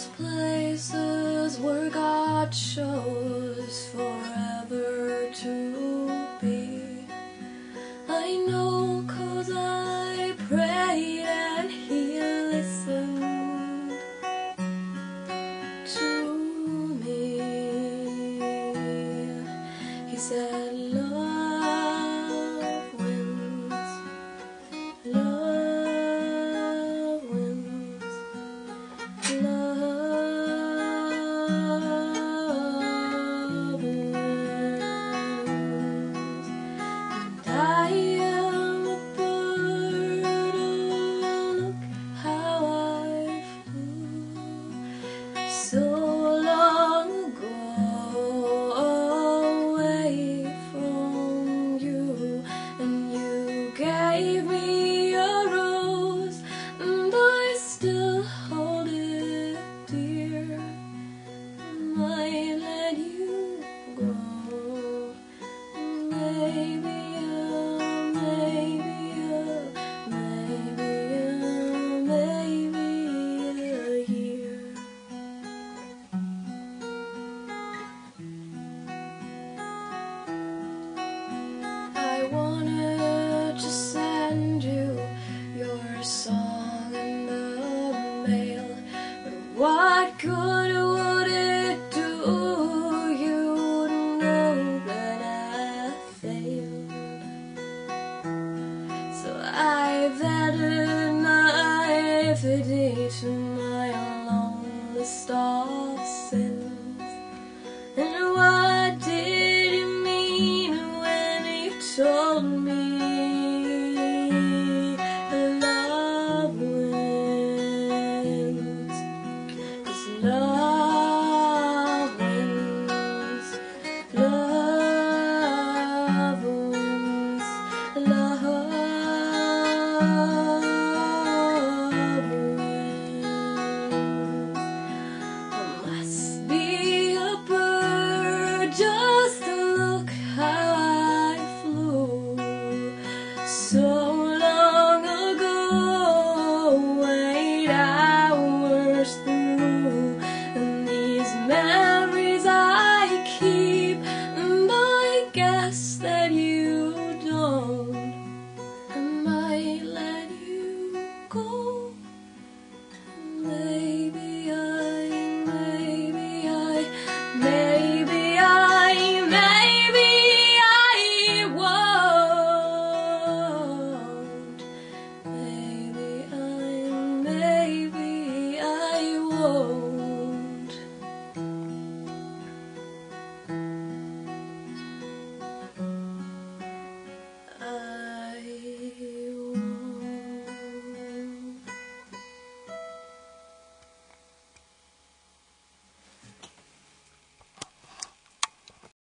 those places where God chose forever to be. I know cause I prayed and He listened to me. He said, mail But what good would it do you? Know that I failed So I've added my fidelity to my lonely star hours through.